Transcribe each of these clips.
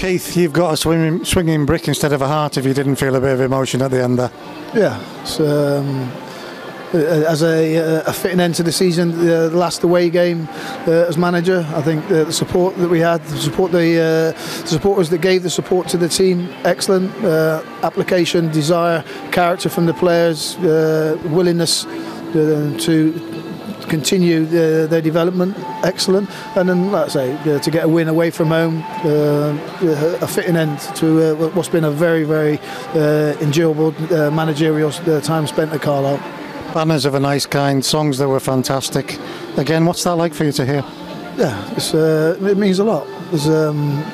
Keith, you've got a swinging, swinging brick instead of a heart if you didn't feel a bit of emotion at the end there. Yeah, um, uh, as a, uh, a, fitting end to the season, uh, the last away game uh, as manager, I think the support that we had, the support the, uh, the supporters that gave the support to the team, excellent uh, application, desire, character from the players, willingness to continue uh, their development, excellent. And then, like I say, uh, to get a win away from home, uh, a fitting end to what's been a very, very enjoyable managerial time spent at Carlisle. Banners of a nice kind, songs that were fantastic. Again, what's that like for you to hear? Yeah, uh, it means a lot. Um,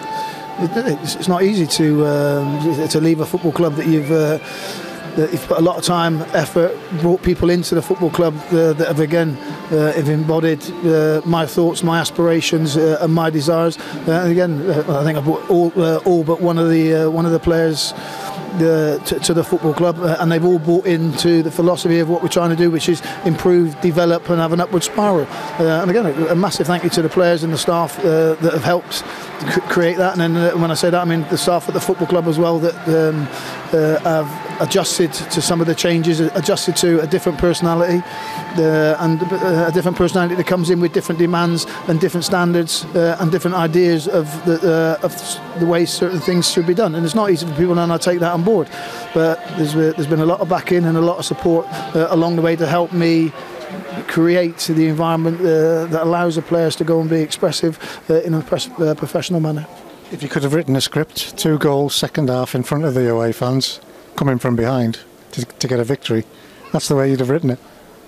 it, it's, not easy to um, to leave a football club that you've uh, that you've put a lot of time, effort, brought people into the football club uh, that have again uh, have embodied uh, my thoughts, my aspirations, uh, and my desires. and again, I think I've brought all, all but one of the one of the players the, to, to, the football club, uh, and they've all bought into the philosophy of what we're trying to do, which is improve, develop, and have an upward spiral. Uh, and again, a, a, massive thank you to the players and the staff uh, that have helped create that. And then uh, when I say that, I mean the staff at the football club as well that um, uh, have adjusted to some of the changes, adjusted to a different personality, uh, and a different personality that comes in with different demands and different standards and different ideas of the, of the way certain things should be done. And it's not easy for people, and I take that on board. But there's, there's been a lot of backing and a lot of support uh, along the way to help me create the environment uh, that allows the players to go and be expressive uh, in a uh, professional manner. If you could have written a script, two goals, second half in front of the away fans, coming from behind to, to get a victory, that's the way you'd have written it.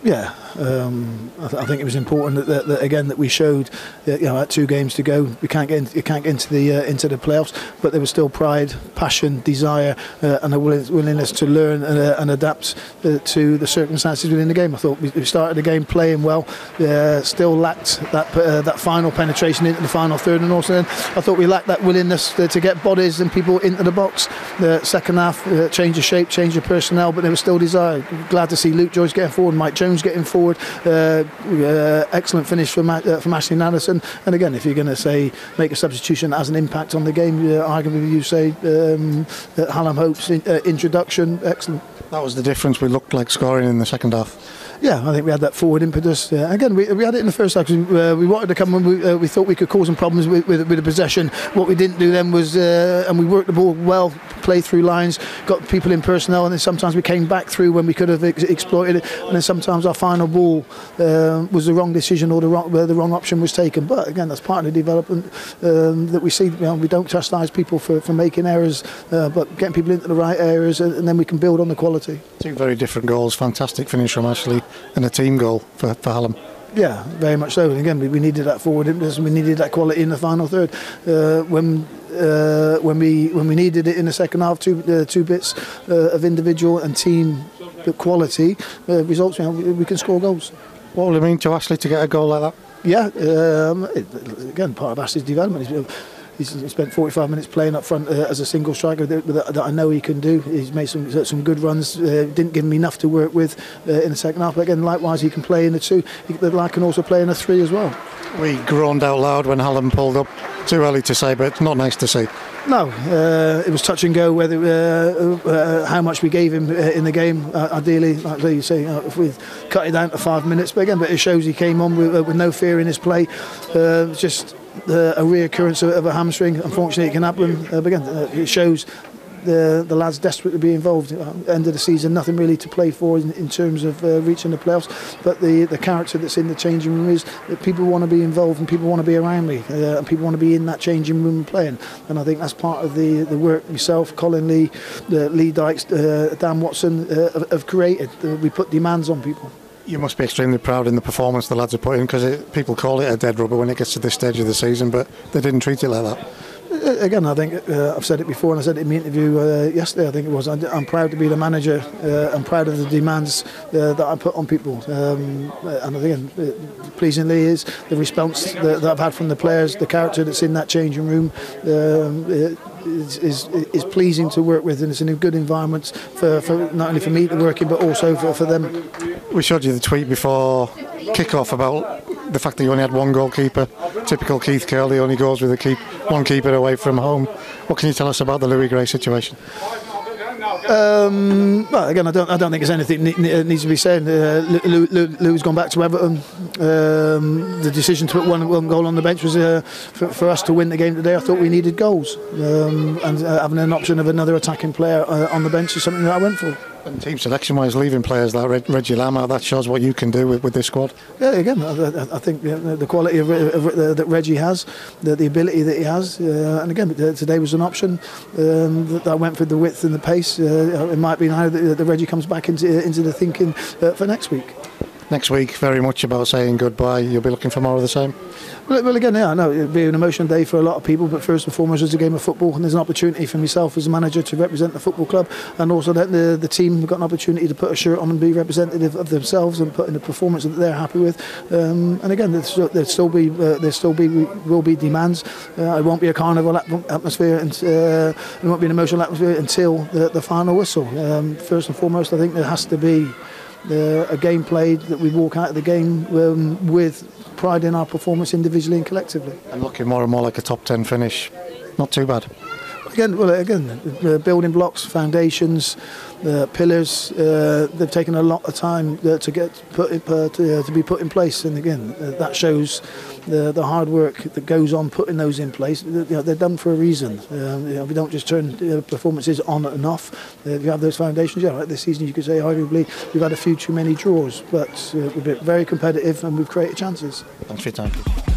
Yeah, um, I, th- I, think it was important that, that, that, again that we showed that, you know at two games to go we can't get in, you can't get into the uh, into the playoffs but there was still pride passion desire uh, and a willingness to learn and, uh, and adapt uh, to the circumstances within the game. I thought we, started the game playing well uh, still lacked that uh, that final penetration into the final third and also then I thought we lacked that willingness to, to get bodies and people into the box. The second half change of shape change of personnel but there was still desire. Glad to see Luke Joyce getting forward Mike Jones getting forward forward. Uh, uh, excellent finish from uh, from Ashley Nadesan. And again, if you're going to say make a substitution that has an impact on the game, arguably you say um, Hallam Hope's in, introduction, excellent. That was the difference. We looked like scoring in the second half yeah, I think we had that forward impetus. Yeah. Again, we, we had it in the first half because uh, we wanted to come and we, uh, we thought we could cause some problems with, with, with the possession. What we didn't do then was, uh, and we worked the ball well, play through lines, got people in personnel, and then sometimes we came back through when we could have ex- exploited it, and then sometimes our final ball uh, was the wrong decision or the wrong the wrong option was taken. But again, that's part of the development um, that we see. You know, we don't chastise people for, for making errors, uh, but getting people into the right areas, and then we can build on the quality. Two very different goals. Fantastic finish from Ashley and a team goal for, for Hallam. Yeah, very much so. And again, we, we needed that forward impetus. We needed that quality in the final third. Uh, when uh, when we when we needed it in the second half, two uh, two bits uh, of individual and team quality uh, results. You know, we, we, can score goals. What will it mean to Ashley to get a goal like that? Yeah, um, it, again, part of Ashley's development. He's spent 45 minutes playing up front uh, as a single striker that, that, I know he can do. He's made some some good runs. Uh, didn't give him enough to work with uh, in the second half. But again, likewise, he can play in the two. He can also play in a three as well. We groaned out loud when Hallam pulled up. Too early to say, but it's not nice to see. No, uh, it was touch and go whether uh, uh, how much we gave him uh, in the game. Uh, ideally, like you say, uh, if we cut it down to five minutes, but again, but it shows he came on with, with no fear in his play. just a reoccurrence of, of, a hamstring. Unfortunately, it can happen. but again, it shows the the lads desperate to be involved. Uh, end of the season, nothing really to play for in, in terms of uh, reaching the playoffs. But the the character that's in the changing room is that people want to be involved and people want to be around me uh, and people want to be in that changing room playing. And I think that's part of the the work myself, Colin Lee, uh, Lee Dykes, uh, Dan Watson uh, have, have, created. we put demands on people. You must be extremely proud in the performance the lads are putting because people call it a dead rubber when it gets to this stage of the season, but they didn't treat it like that. Again, I think uh, I've said it before, and I said it in my interview uh, yesterday. I think it was. I'm proud to be the manager. Uh, I'm proud of the demands uh, that I put on people, um, and again, uh, pleasingly is the response that, that, I've had from the players, the character that's in that changing room. Um, is, is, is pleasing to work with, and it's in a good environment for, for not only for me to work in, but also for, for them. We showed you the tweet before kick-off about the fact that you only had one goalkeeper, typical Keith Curley, only goes with a keep one keeper away from home. What can you tell us about the Louis Gray situation? Um, well, again, I don't, I don't think there's anything that needs to be said. Uh, Lou, Lou, Lou's gone back to Everton. Um, the decision to put one, one goal on the bench was uh, for, for, us to win the game today. I thought we needed goals, um, and uh, having an option of another attacking player uh, on the bench is something that I went for. And team selection wise, leaving players like Reggie Lambe that shows what you can do with, with this squad. Yeah, again, I, I think the quality of, of, of, that Reggie has, the, the ability that he has, uh, and again, today was an option um, that, that went for the width and the pace. Uh, it might be now that, that Reggie comes back into, into the thinking uh, for next week next week very much about saying goodbye. You'll be looking for more of the same. Well, well again, yeah, I know it'll be an emotional day for a lot of people, but first and foremost, it's a game of football, and there's an opportunity for myself as a manager to represent the football club, and also that the the team have got an opportunity to put a shirt on and be representative of themselves and put in a performance that they're happy with. Um, and again, there'll still be uh, there still be will be demands. Uh, it won't be a carnival atmosphere, and uh, it won't be an emotional atmosphere until the, the final whistle. Um, first and foremost, I think there has to be uh, a game played that we walk out of the game um, with pride in our performance individually and collectively. And looking more and more like a top 10 finish. Not too bad. Again, well, again, uh, building blocks, foundations, uh, pillars. Uh, they've taken a lot of time uh, to get put uh, to, uh, to, be put in place, and again, that shows the, the hard work that goes on putting those in place. You know, they're done for a reason. Um, you know, we don't just turn performances on and off. if you have those foundations, yeah, this season you could say arguably we've had a few too many draws, but we've been very competitive and we've created chances. Thanks for your time.